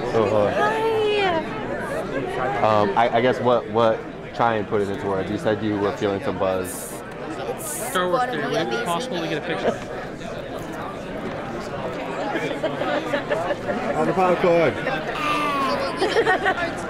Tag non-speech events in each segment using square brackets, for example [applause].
Kenneth? Oh, oh. Hi. Um, I, I guess what what try and put it into words. You said you were feeling some buzz. It's Star Wars gonna Theory. Would it be possible to get a picture? On the popcorn. [laughs]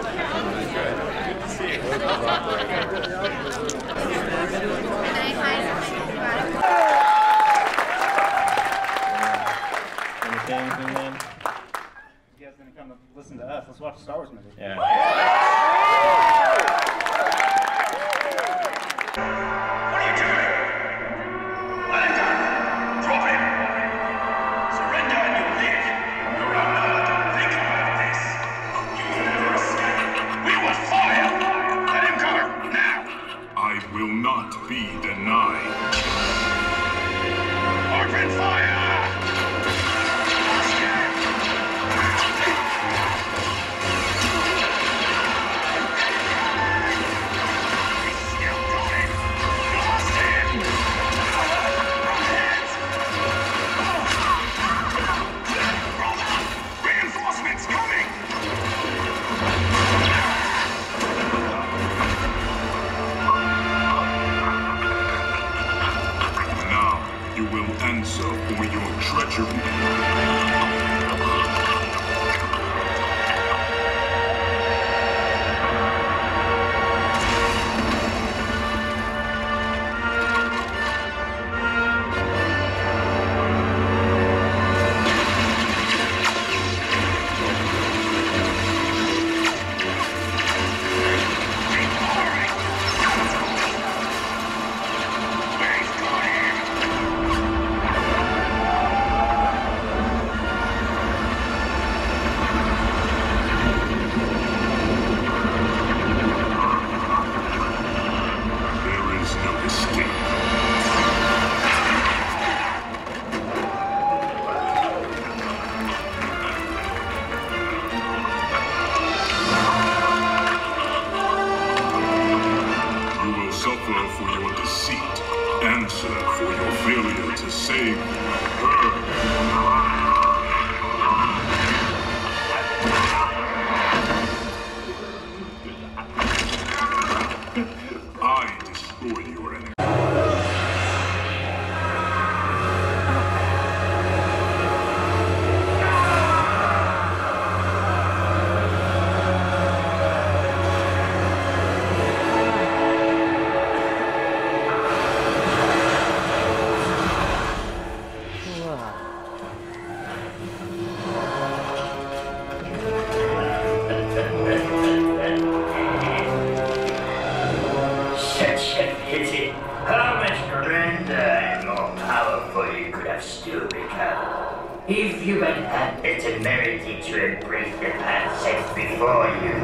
I [laughs] If you had temerity to embrace the path set before you.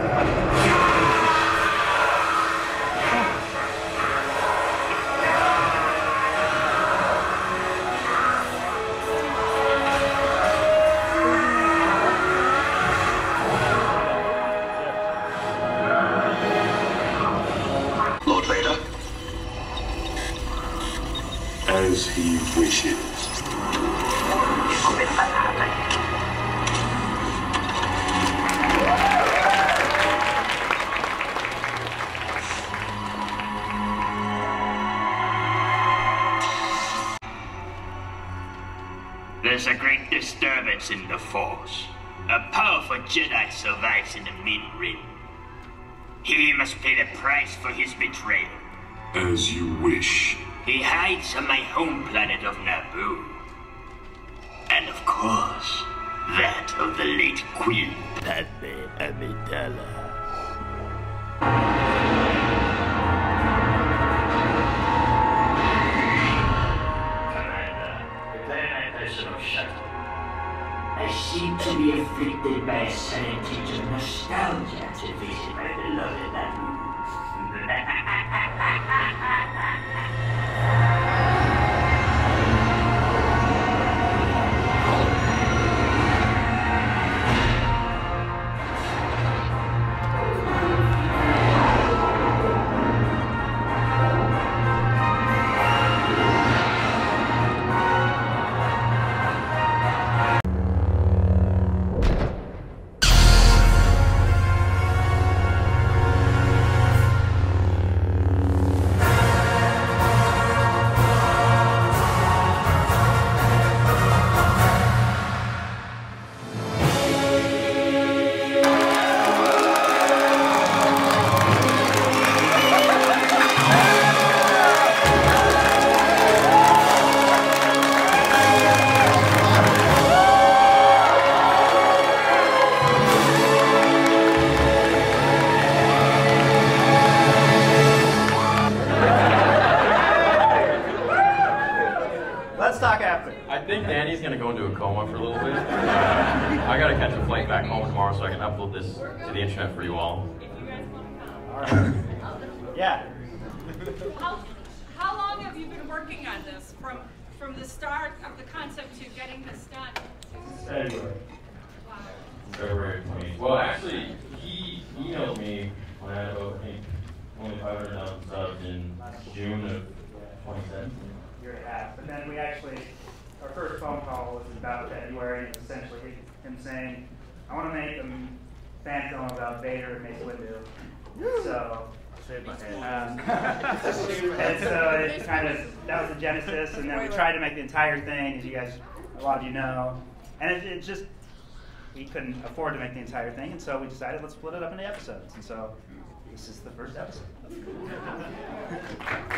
Lord Vader? As he wishes. There's a great disturbance in the Force. A powerful Jedi survives in the mid-rim. He must pay the price for his betrayal. As you wish. He hides on my home planet of Naboo. Of the late Queen Padme Amidala. Commander, prepare my personal shuttle. I seem to be afflicted by a sudden tinge of nostalgia to visit my beloved Naboo. [laughs] this to the internet for you all. All right. [coughs] Yeah. How, how long have you been working on this? From, from the start of the concept to getting this done? February. February 20th. Well, actually, he emailed me when I had about, I think, only 500,000 subs in June of 2017. year and a half. But then we actually, our first phone call was about February, and essentially him saying, I want to make a fan film about Vader and Mace Windu. So, um, [laughs] and so it kind of, that was the genesis, and then we tried to make the entire thing, as you guys, a lot of you know. And it, it just, we couldn't afford to make the entire thing, and so we decided let's split it up into episodes. And so this is the first episode. [laughs]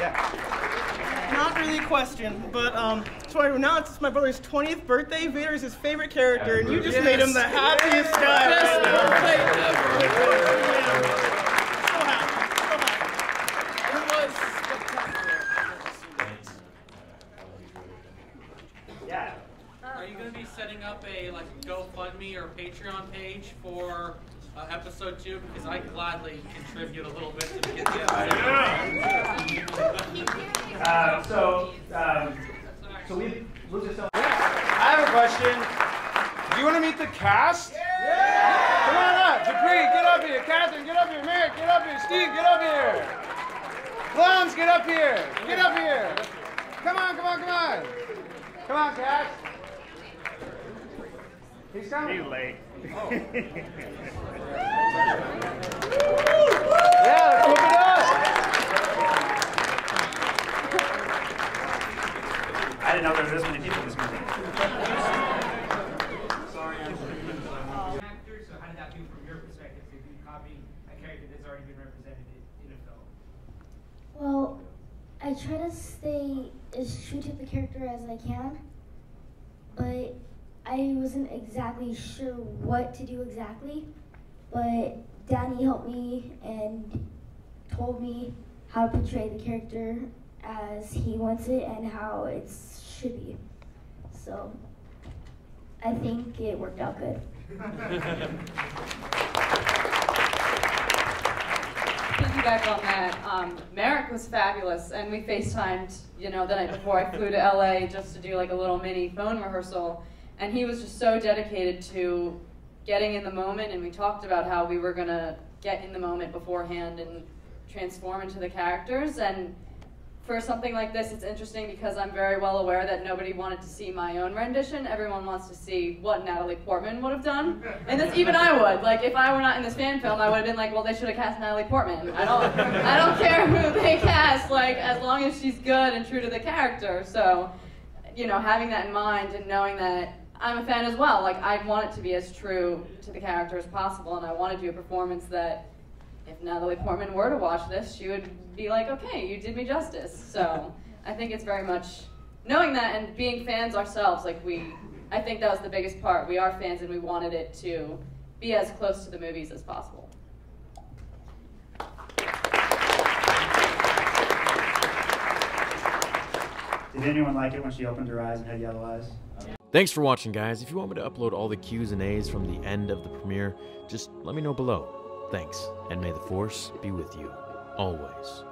Yeah. Not really a question, but um, so I announced it's my brother's 20th birthday. Vader is his favorite character, and you just made him the happiest guy right now. Like, yeah. So happy, so happy. It was spectacular. Yeah. Are you going to be setting up a like GoFundMe or Patreon page for uh, episode two? Because I gladly contribute a little bit to get the episode. [laughs] [laughs] Uh, so, um, so we, we'll just. I have a question. Do you want to meet the cast? Yeah! Come on up. Dupree, get up here. Catherine, get up here. Merrick, get up here. Steve, get up here. Clowns, get up here. Get up here. Come on, come on, come on. Come on, Cash. He's coming. He's late. I didn't know there were this many people in this movie. Actor, so how did that do from your perspective? If you copy a character that's already been represented in a film. Well, I try to stay as true to the character as I can, but I wasn't exactly sure what to do exactly. But Danny helped me and told me how to portray the character as he wants it and how it should be. So I think it worked out good. piggyback on that, um, Merrick was fabulous, and we FaceTimed, you know, the night before I flew to LA just to do like a little mini phone rehearsal, and he was just so dedicated to getting in the moment, and we talked about how we were gonna get in the moment beforehand and transform into the characters, and for something like this, it's interesting because I'm very well aware that nobody wanted to see my own rendition. Everyone wants to see what Natalie Portman would have done. And even I would. Like, if I were not in this fan film, I would have been like, well, they should have cast Natalie Portman. I don't, I don't care who they cast, like, as long as she's good and true to the character. So, you know, having that in mind and knowing that I'm a fan as well. Like, I want it to be as true to the character as possible, and I want to do a performance that if Natalie Portman were to watch this, she would be like, okay, you did me justice. So I think it's very much knowing that and being fans ourselves. Like we, I think that was the biggest part. We are fans and we wanted it to be as close to the movies as possible. Did anyone like it when she opened her eyes and had yellow eyes? Thanks for watching, guys. If you want me to upload all the Q's and A's from the end of the premiere, just let me know below. Thanks, and may the Force be with you always.